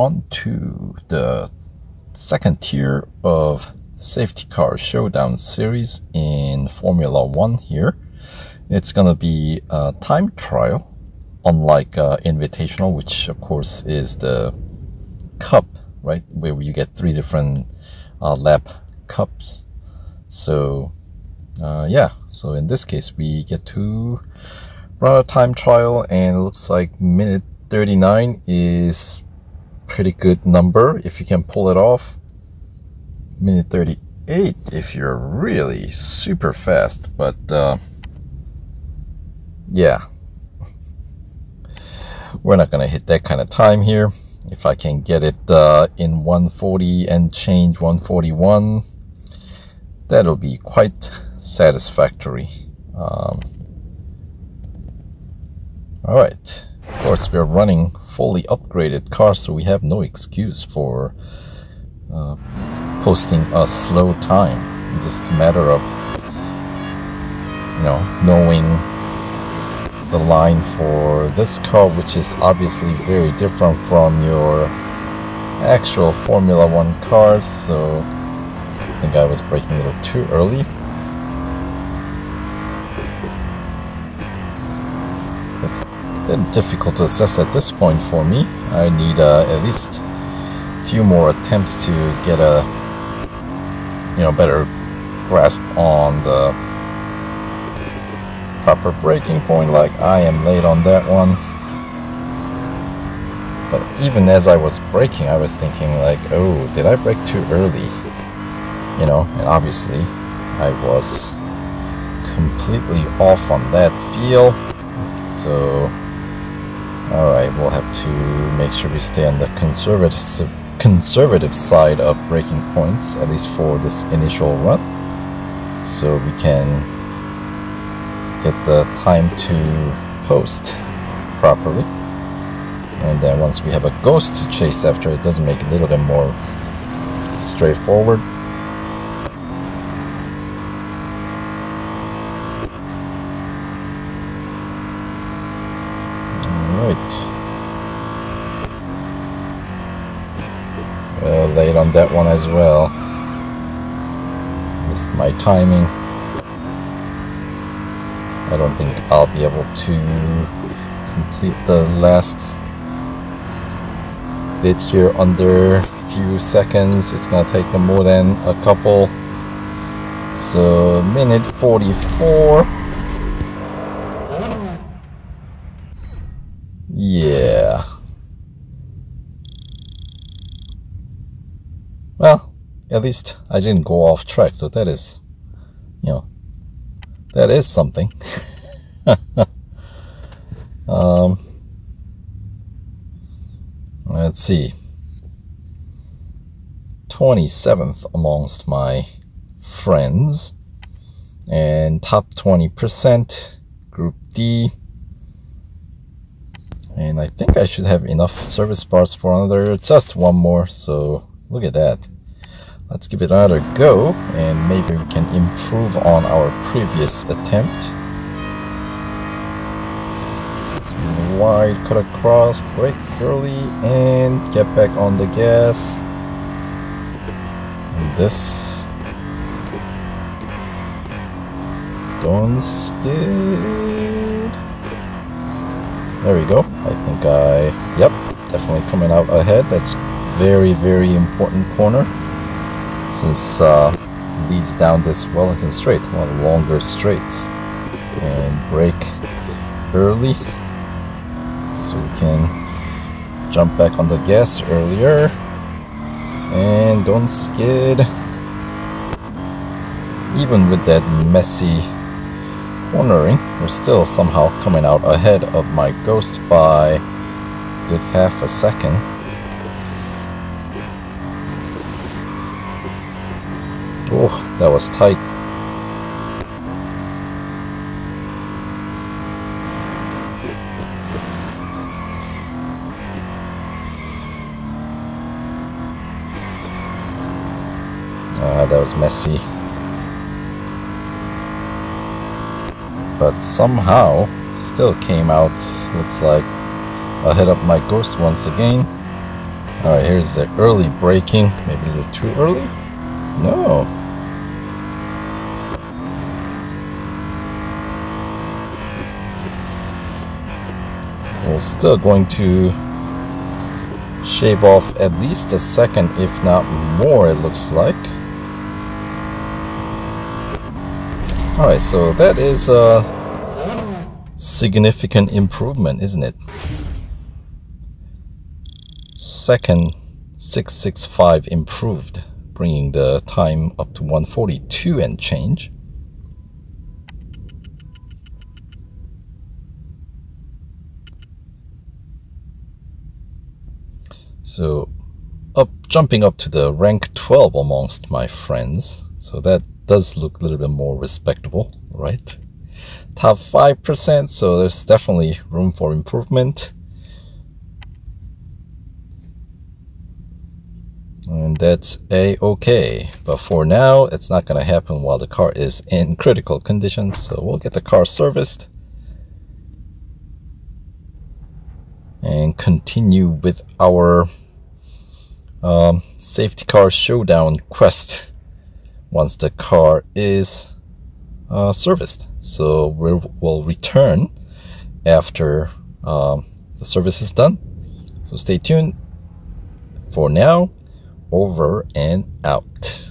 on to the second tier of safety car showdown series in Formula One here. It's gonna be a time trial, unlike uh, Invitational, which of course is the cup, right? Where you get three different uh, lap cups. So, uh, yeah, so in this case, we get to run a time trial, and it looks like minute 39 is pretty good number if you can pull it off. Minute 38 if you're really super fast, but uh, yeah, we're not gonna hit that kind of time here. If I can get it uh, in 140 and change 141, that'll be quite satisfactory. Um, all right, of course we're running fully upgraded car, so we have no excuse for uh, posting a slow time. It's just a matter of, you know, knowing the line for this car, which is obviously very different from your actual Formula One cars. So I think I was braking a little too early. Bit difficult to assess at this point for me. I need uh, at least a few more attempts to get a you know better grasp on the proper braking point. Like I am late on that one. But even as I was braking I was thinking like oh did I brake too early? You know and obviously I was completely off on that feel. So Alright, we'll have to make sure we stay on the conservative, conservative side of breaking points, at least for this initial run, so we can get the time to post properly. And then once we have a ghost to chase after, it does make it a little bit more straightforward. Late on that one as well. Missed my timing. I don't think I'll be able to complete the last bit here under few seconds. It's gonna take more than a couple. So minute 44. Yeah. Well, at least I didn't go off track, so that is, you know, that is something. um, let's see. 27th amongst my friends and top 20% group D and I think I should have enough service bars for another just one more so Look at that. Let's give it another go and maybe we can improve on our previous attempt. Wide cut across, brake early and get back on the gas. And this don't skid. There we go. I think I, yep, definitely coming out ahead. That's very, very important corner since uh, leads down this Wellington Straight, one of the longer straights. And brake early so we can jump back on the gas earlier and don't skid. Even with that messy cornering, we're still somehow coming out ahead of my Ghost by good half a second. That was tight. Ah, that was messy. But somehow, still came out, looks like, I'll hit up my ghost once again. Alright, here's the early braking. Maybe a little too early? No. We're still going to shave off at least a second, if not more, it looks like. Alright, so that is a significant improvement, isn't it? Second 665 improved, bringing the time up to 142 and change. So up jumping up to the rank 12 amongst my friends. So that does look a little bit more respectable, right? Top 5%, so there's definitely room for improvement. And that's a-okay. But for now, it's not going to happen while the car is in critical condition. So we'll get the car serviced. And continue with our um, safety car showdown quest once the car is uh, serviced. So we will return after um, the service is done. So stay tuned. For now, over and out.